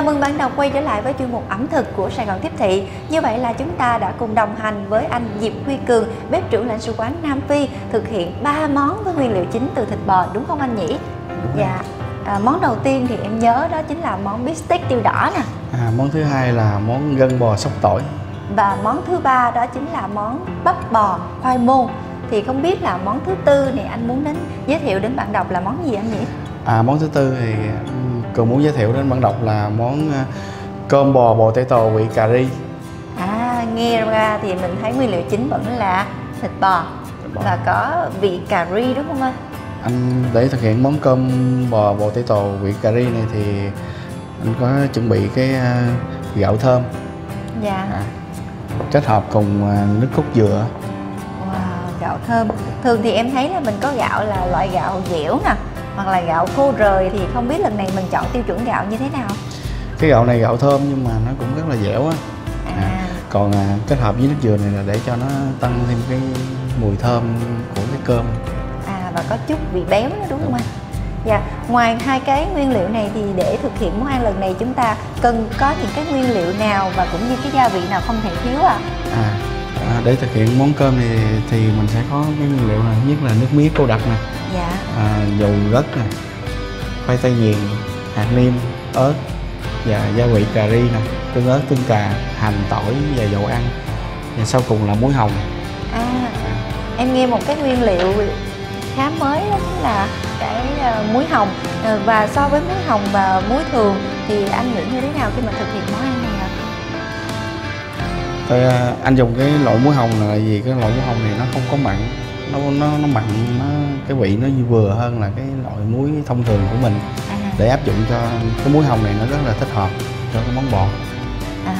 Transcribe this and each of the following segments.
Chào mừng bạn đọc quay trở lại với chuyên mục ẩm thực của Sài Gòn Tiếp Thị. Như vậy là chúng ta đã cùng đồng hành với anh Diệp Huy Cường, bếp trưởng lãnh sự quán Nam Phi thực hiện 3 món với nguyên liệu chính từ thịt bò đúng không anh nhỉ? Dạ. À, món đầu tiên thì em nhớ đó chính là món bít tết tiêu đỏ nè. À, món thứ hai là món gân bò sóc tỏi. Và món thứ ba đó chính là món bắp bò khoai môn. Thì không biết là món thứ tư này anh muốn đến giới thiệu đến bạn đọc là món gì anh nhỉ? À, món thứ tư thì cường muốn giới thiệu đến bạn đọc là món à, cơm bò bò tê tồ vị cà ri. À, nghe ra thì mình thấy nguyên liệu chính vẫn là thịt bò Thịt bò. và có vị cà ri đúng không anh? Anh để thực hiện món cơm bò bò tê tồ vị cà ri này thì anh có chuẩn bị cái à, gạo thơm Dạ. à, kết hợp cùng à, nước cốt dừa. Wow, gạo thơm. Thường thì em thấy là mình có gạo là loại gạo dẻo nè, hoặc là gạo khô rời thì không biết lần này mình chọn tiêu chuẩn gạo như thế nào? Cái gạo này gạo thơm nhưng mà nó cũng rất là dẻo á. À, Còn à, kết hợp với nước dừa này là để cho nó tăng thêm cái mùi thơm của cái cơm. à và có chút vị béo nữa đúng không anh? Dạ, ngoài hai cái nguyên liệu này thì để thực hiện món ăn lần này chúng ta cần có những cái nguyên liệu nào và cũng như cái gia vị nào không thể thiếu à? À, à, để thực hiện món cơm này thì mình sẽ có cái nguyên liệu là nhất là nước mía cô đặc nè, Dạ, à, dầu gất nè, khoai tây nghiền, hạt niêm, ớt và gia vị cà ri nè, tương ớt, tương cà, hành, tỏi và dầu ăn. Và sau cùng là muối hồng. à em nghe một cái nguyên liệu khá mới đó chính là cái ờ, muối hồng Ờ, và so với muối hồng và muối thường thì anh nghĩ như thế nào khi mà thực hiện món ăn này ạ? Tôi, à, anh dùng cái loại muối hồng này là vì cái loại muối hồng này nó không có mặn, nó nó nó mặn nó cái vị nó vừa hơn là cái loại muối thông thường của mình À, để áp dụng cho cái muối hồng này nó rất là thích hợp cho cái món bò. à,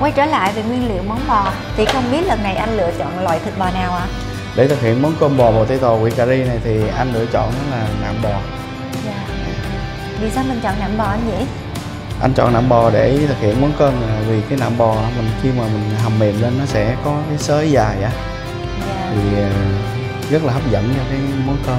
quay trở lại về nguyên liệu món bò thì không biết lần này anh lựa chọn loại thịt bò nào ạ? để thực hiện món cơm bò bò tê tồ vị cà ri này thì anh lựa chọn đó là nạm bò Dạ. Vì sao mình chọn nạm bò anh nhỉ? anh chọn nạm bò để thực hiện món cơm này là vì cái nạm bò mình khi mà mình hầm mềm lên nó sẽ có cái xới dài á Dạ. thì ờ, rất là hấp dẫn cho cái món cơm.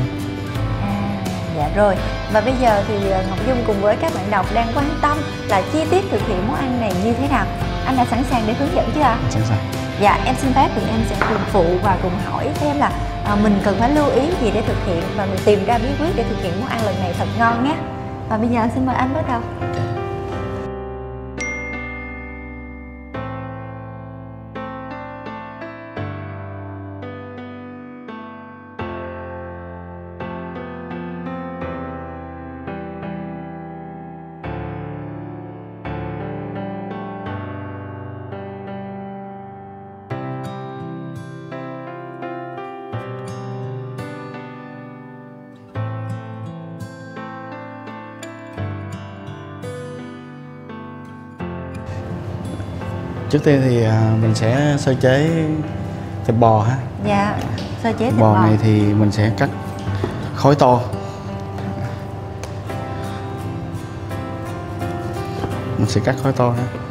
À, dạ rồi. Và bây giờ thì ờ, Ngọc Dung cùng với các bạn đọc đang quan tâm là chi tiết thực hiện món ăn này như thế nào. Anh đã sẵn sàng để hướng dẫn chưa ạ? sẵn sàng. Dạ em xin phép thì em sẽ cùng phụ và cùng hỏi xem là ờ, mình cần phải lưu ý gì để thực hiện và mình tìm ra bí quyết để thực hiện món ăn lần này thật ngon nhé. Và bây giờ xin mời anh bắt đầu trước tiên thì à, mình sẽ sơ chế thịt bò ha. Dạ sơ chế thịt thịt bò bò. này thì mình sẽ cắt khối to. Mình sẽ cắt khối to ha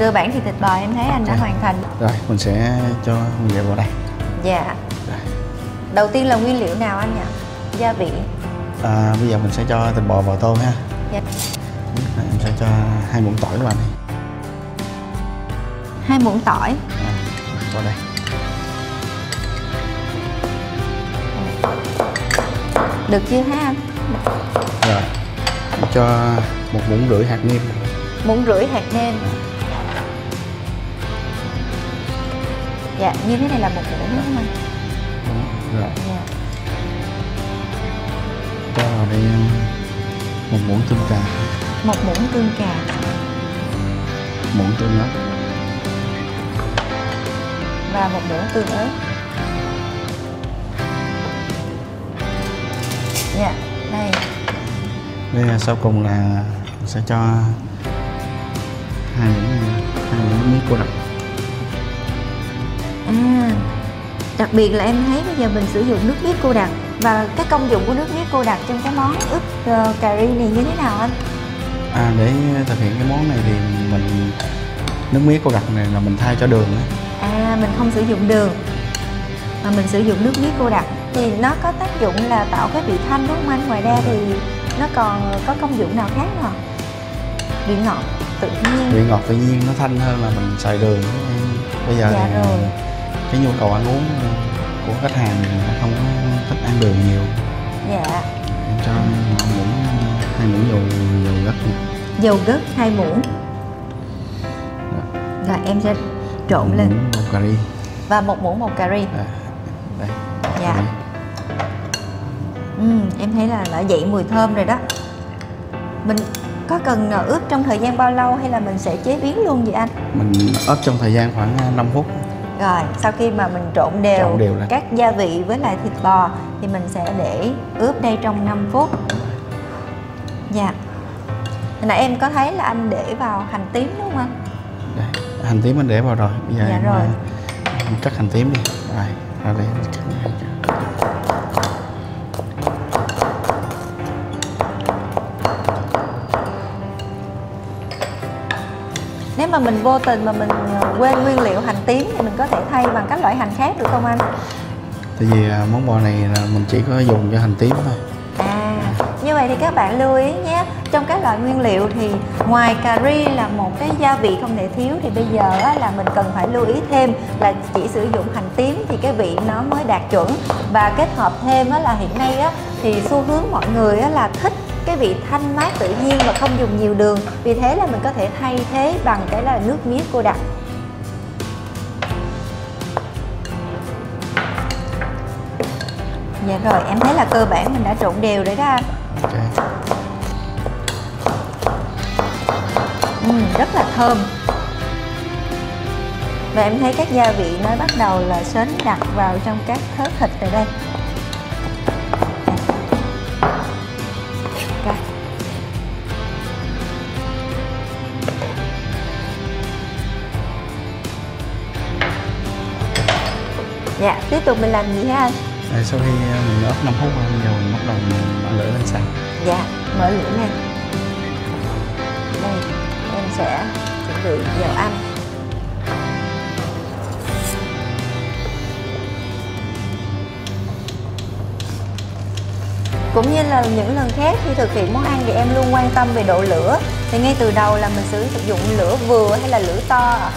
cơ bản thì thịt bò em thấy anh đã Ok. hoàn thành. Rồi mình sẽ cho nguyên liệu vào đây. Dạ. Rồi. đầu tiên là nguyên liệu nào anh nhỉ? Gia vị. À, bây giờ mình sẽ cho thịt bò vào tô ha. Dạ. Em sẽ cho hai muỗng tỏi vào này. Hai muỗng tỏi. À, vào đây. Được chưa hả anh? rồi cho một muỗng rưỡi hạt niêm muỗng rưỡi hạt nêm dạ như thế này là một muỗng đúng không anh? Rồi dạ. cho vào đây một muỗng tương cà một muỗng tương cà muỗng tương ớt. Và một muỗng tương ớt. Dạ đây. Đây là sau cùng là sẽ cho hai muỗng hai miếng cô đặc à. Đặc biệt là em thấy bây giờ mình sử dụng nước mía cô đặc và cái công dụng của nước mía cô đặc trong cái món ướp uh, cà ri này như thế nào anh? À để thực hiện cái món này thì mình nước mía cô đặc này là mình thay cho đường á. À mình không sử dụng đường mà mình sử dụng nước mía cô đặc. Thì nó có tác dụng là tạo cái vị thanh đúng không anh? Ngoài ra thì nó còn có công dụng nào khác không vị ngọt tự nhiên. Vị ngọt tự nhiên nó thanh hơn là mình xài đường bây giờ dạ thì rồi cái nhu cầu ăn uống của khách hàng không có thích ăn đường nhiều. Dạ. Em cho một muỗng hai muỗng dầu dầu gấc nha. dầu gấc hai muỗng. Rồi em sẽ trộn Một lên. bột cà ri. Và một muỗng bột cà ri. À, đây dạ. Đây. ừ, em thấy là đã dậy mùi thơm rồi đó. Mình có cần ờ, ướp trong thời gian bao lâu hay là mình sẽ chế biến luôn vậy anh? Mình ướp trong thời gian khoảng 5 phút rồi sau khi mà mình trộn đều, Trộn đều lên. các gia vị với lại thịt bò thì mình sẽ để ướp đây trong 5 phút. Dạ. Hồi nãy em có thấy là anh để vào hành tím đúng không anh? Đây hành tím mình để vào rồi. Bây giờ Dạ em, rồi. em cắt hành tím đi. Rồi ra đây nếu mà mình vô tình mà mình ờ, quên nguyên liệu hành tím thì mình có thể thay bằng các loại hành khác được không anh? Tại vì à, món bò này là mình chỉ có dùng cho hành tím thôi. À, như vậy thì các bạn lưu ý nhé. Trong các loại nguyên liệu thì ngoài cà ri là một cái gia vị không thể thiếu Thì bây giờ là mình cần phải lưu ý thêm là chỉ sử dụng hành tím thì cái vị nó mới đạt chuẩn. Và kết hợp thêm là hiện nay thì xu hướng mọi người là thích cái vị thanh mát tự nhiên và không dùng nhiều đường. Vì thế là mình có thể thay thế bằng cái là nước mía cô đặc. Dạ rồi, em thấy là cơ bản mình đã trộn đều rồi đó anh. Ok. Ừ, rất là thơm. Và em thấy các gia vị nó bắt đầu là sến đặc vào trong các thớ thịt rồi đây Dạ, tiếp tục mình làm gì hả anh? Rồi sau khi à, mình ướp 5 phút rồi, bây giờ mình bắt đầu mình mở lửa lên xào Dạ, mở lửa lên Đây, em sẽ chuẩn bị dầu ăn Cũng như là những lần khác khi thực hiện món ăn thì em luôn quan tâm về độ lửa Thì ngay từ đầu là mình sử dụng lửa vừa hay là lửa to ạ?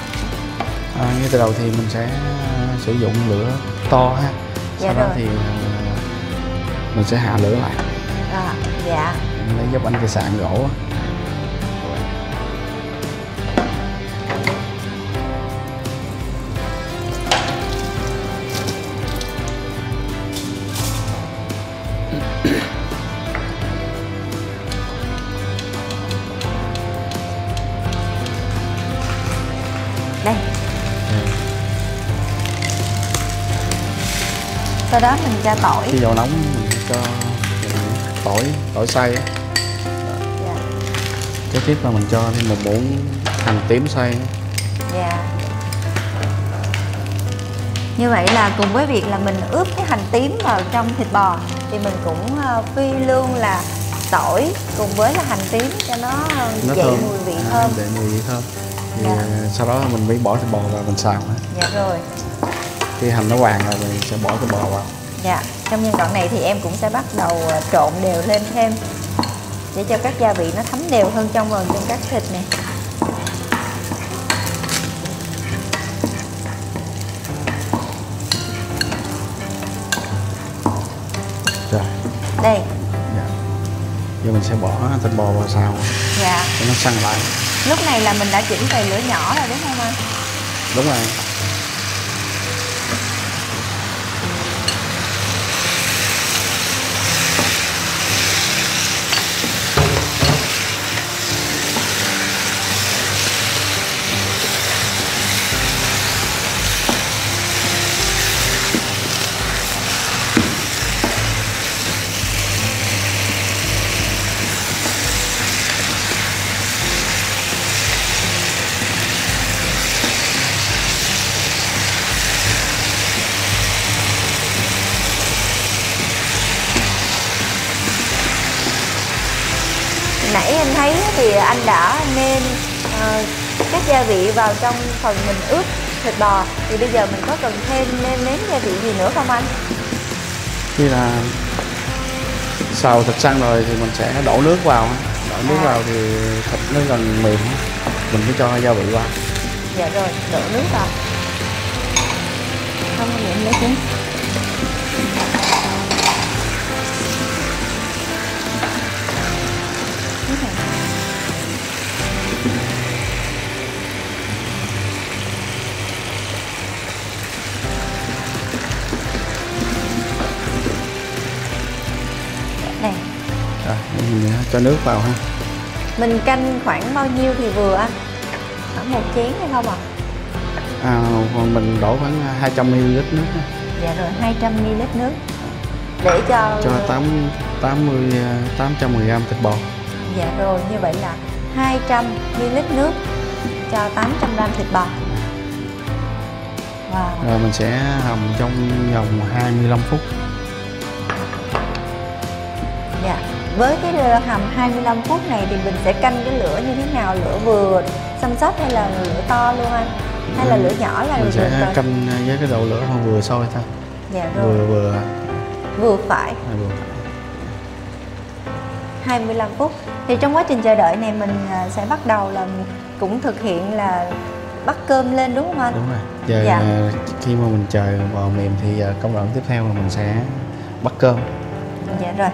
à, ngay từ đầu thì mình sẽ à, sử dụng lửa to ha. Dạ sau đó rồi. thì à, mình sẽ hạ lửa lại. À, dạ. Lấy giúp anh cái sạn gỗ sau đó mình cho tỏi. Khi dầu nóng mình cho tỏi tỏi xay á. Dạ, kế tiếp là mình cho thêm một muỗng hành tím xay dạ. Như vậy là cùng với việc là mình ướp cái hành tím vào trong thịt bò Thì mình cũng ờ, phi luôn là tỏi cùng với là hành tím cho nó, ờ, nó dậy thơm. mùi vị À, thơm để mùi vị thơm thì Dạ. à, sau đó mình mới bỏ thịt bò vào mình xào. Dạ rồi khi hành nó vàng rồi mình sẽ bỏ thịt bò vào Dạ, trong giai đoạn này thì em cũng sẽ bắt đầu ờ, trộn đều lên thêm để cho các gia vị nó thấm đều hơn trong vào trong các thịt này. rồi Đây, dạ. giờ mình sẽ bỏ thịt bò vào xào dạ. cho nó săn lại Lúc này là mình đã chỉnh về lửa nhỏ rồi đúng không anh? đúng rồi nãy em thấy thì anh đã nêm uh, các gia vị vào trong phần mình ướp thịt bò. Thì bây giờ mình có cần thêm nêm nếm gia vị gì nữa không anh? Khi là xào thịt săn rồi thì mình sẽ đổ nước vào. Đổ nước à. vào thì thịt nó gần mềm. Mình mới cho gia vị vào. Dạ rồi đổ nước vào. Không có lấy chén cho nước vào ha. Mình canh khoảng bao nhiêu thì vừa anh? Khoảng một chén hay không ạ? À? à mình đổ khoảng 200 ml nước ha. dạ rồi 200 ml nước. Để cho cho 8 80 800 g thịt bò. Dạ rồi như vậy là 200 ml nước cho 800 g thịt bò. Wow. rồi mình sẽ hầm trong vòng 25 phút. Dạ với cái hầm 25 phút này thì mình sẽ canh cái lửa như thế nào lửa vừa xăm xắp hay là lửa to luôn anh hay là lửa nhỏ là mình sẽ canh với cái độ lửa vừa sôi thôi dạ rồi vừa vừa vừa phải à, vừa phải 25 phút thì trong quá trình chờ đợi này mình à, sẽ bắt đầu là cũng thực hiện là bắt cơm lên đúng không anh? Đúng rồi. Giờ dạ. khi mà mình chờ bò mềm thì công đoạn tiếp theo là mình sẽ bắt cơm. Dạ rồi.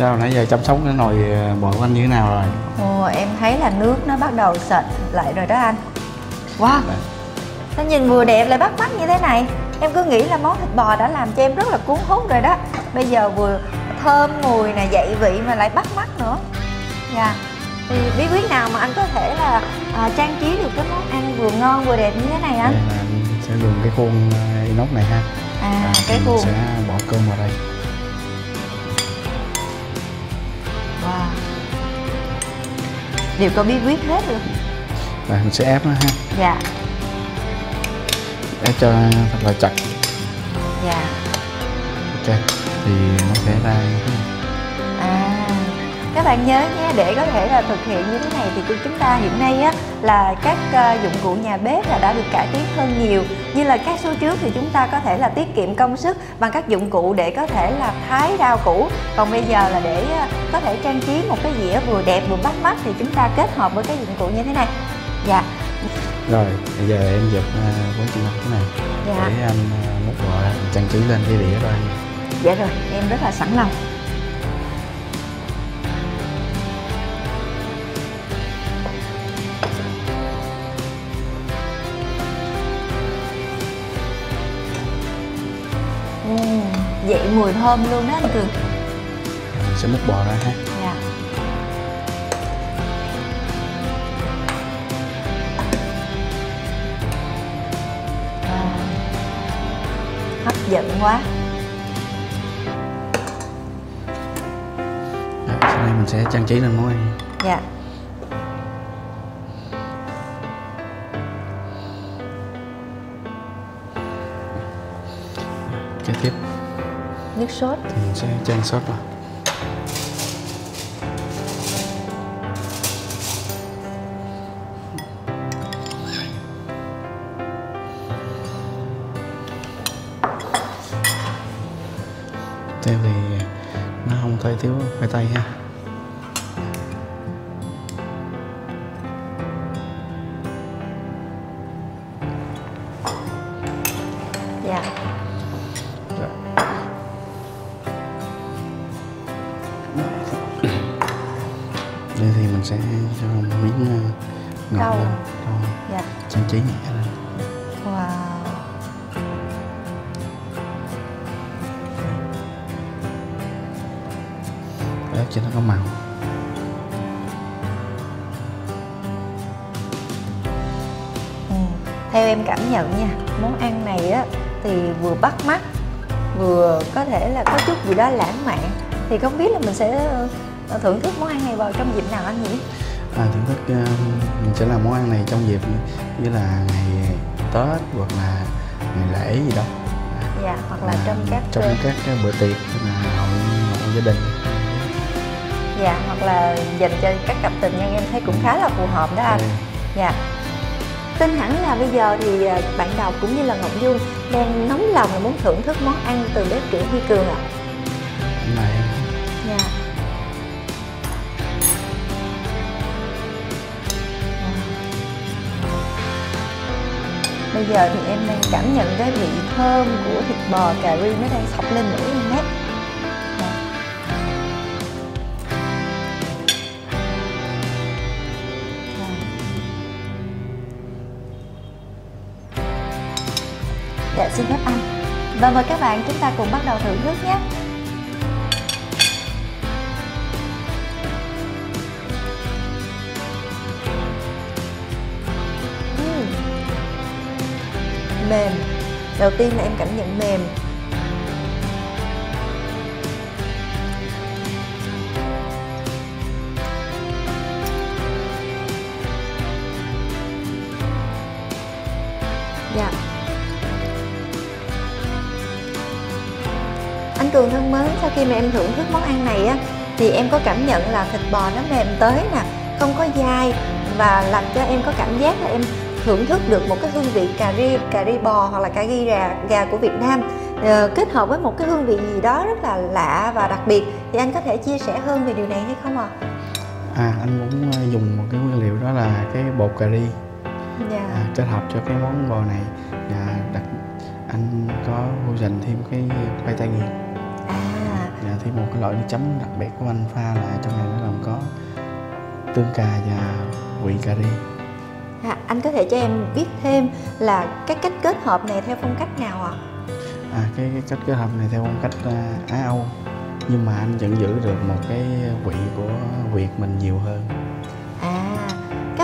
Sao nãy giờ chăm sóc cái nồi ờ, bò của anh như thế nào rồi? Ồ em thấy là nước nó bắt đầu sệt lại rồi đó anh. Wow. Dạ. nó nhìn vừa đẹp lại bắt mắt như thế này. Em cứ nghĩ là món thịt bò đã làm cho em rất là cuốn hút rồi đó. Bây giờ vừa thơm mùi nè dậy vị mà lại bắt mắt nữa. Dạ. Thì bí quyết nào mà anh có thể là à, trang trí được cái món ăn vừa ngon vừa đẹp như thế này anh? Anh sẽ dùng cái khuôn inox này ha. À, à cái khuôn. sẽ bỏ cơm vào đây đều có bí quyết hết luôn và mình sẽ ép nó ha. Dạ. Ép cho thật là chặt. Dạ. Ok thì nó sẽ ra à các bạn nhớ nhé để có thể là thực hiện như thế này thì chúng ta hiện nay á là các uh, dụng cụ nhà bếp là đã được cải tiến hơn nhiều. Như là các số trước thì chúng ta có thể là tiết kiệm công sức bằng các dụng cụ để có thể là thái rau củ. Còn bây giờ là để uh, có thể trang trí một cái dĩa vừa đẹp vừa bắt mắt thì chúng ta kết hợp với cái dụng cụ như thế này. Dạ. Rồi bây giờ em giật uh, bốn chữ cái này. Dạ. để anh múc bò trang trí lên cái đĩa rồi dạ rồi em rất là sẵn lòng dậy mùi thơm luôn đó anh Cường. Mình sẽ múc bò ra ha. Dạ. À, Hấp dẫn quá. Rồi, sau này mình sẽ trang trí lên món ăn Dạ nước sốt mình sẽ chan sốt vào. Theo thì nó không thể thiếu khoai tây ha. Theo em cảm nhận nha món ăn này á thì vừa bắt mắt vừa có thể là có chút gì đó lãng mạn. Thì không biết là mình sẽ ờ, thưởng thức món ăn này vào trong dịp nào anh nhỉ? À, thưởng thức ờ, mình sẽ làm món ăn này trong dịp như là ngày tết hoặc là ngày lễ gì đó. Dạ hoặc là À, trong các trong ờ, các cái bữa tiệc là hội ngộ gia đình. Dạ hoặc là dành cho các cặp tình nhân em thấy cũng khá là phù hợp đó anh. Ok. dạ tin hẳn là bây giờ thì à, bạn đọc cũng như là ngọc dung đang nóng lòng là muốn thưởng thức món ăn từ bếp trưởng huy cường ạ. Hôm nay dạ. Bây giờ thì em đang cảm nhận cái vị thơm của thịt bò cà ri nó đang sọc lên mũi em đấy. Và mời các bạn chúng ta cùng bắt đầu thưởng thức nhé. Mềm. Đầu tiên là em cảm nhận mềm. Cường thân mến, sau khi mà em thưởng thức món ăn này á thì em có cảm nhận là thịt bò nó mềm tới nè, không có dai và làm cho em có cảm giác là em thưởng thức được một cái hương vị cà ri, cà ri bò hoặc là cà ri gà, gà của Việt Nam Ờ, kết hợp với một cái hương vị gì đó rất là lạ và đặc biệt thì anh có thể chia sẻ hơn về điều này hay không ạ? à anh muốn ờ, dùng một cái nguyên liệu đó là cái bột cà ri Dạ. à, kết hợp cho cái món bò này và đặc anh có vô dành thêm cái khoai tây nghiền À, thêm một cái loại nước chấm đặc biệt của anh pha là trong này nó gồm có tương cà và vị cà ri à, anh có thể cho em biết thêm là cái cách kết hợp này theo phong cách nào ạ? à cái, cái cách kết hợp này theo phong cách à, Á Âu nhưng mà anh vẫn giữ được một cái vị của Việt mình nhiều hơn À,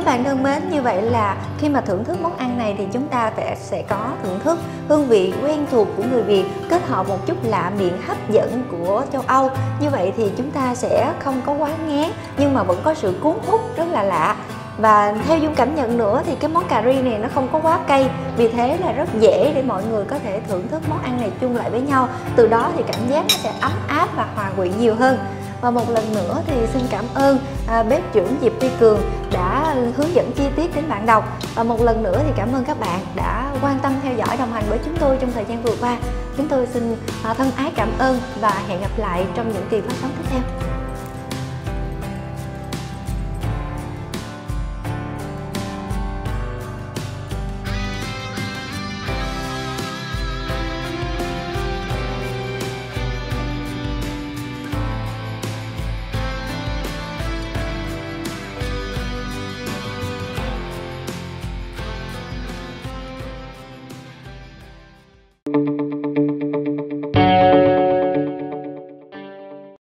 bạn thân mến, như vậy là khi mà thưởng thức món ăn này thì chúng ta sẽ sẽ có thưởng thức hương vị quen thuộc của người Việt kết hợp một chút lạ miệng hấp dẫn của châu Âu. Như vậy thì chúng ta sẽ không có quá ngán nhưng mà vẫn có sự cuốn hút rất là lạ. Và theo Dung cảm nhận nữa thì cái món cà ri này nó không có quá cay Vì thế là rất dễ để mọi người có thể thưởng thức món ăn này chung lại với nhau Từ đó thì cảm giác nó sẽ ấm áp và hòa quyện nhiều hơn và một lần nữa thì xin cảm ơn à, bếp trưởng Diệp Huy Cường đã hướng dẫn chi tiết đến bạn đọc. Và một lần nữa thì cảm ơn các bạn đã quan tâm theo dõi đồng hành với chúng tôi trong thời gian vừa qua. Chúng tôi xin à, thân ái cảm ơn và hẹn gặp lại trong những kỳ phát sóng tiếp theo.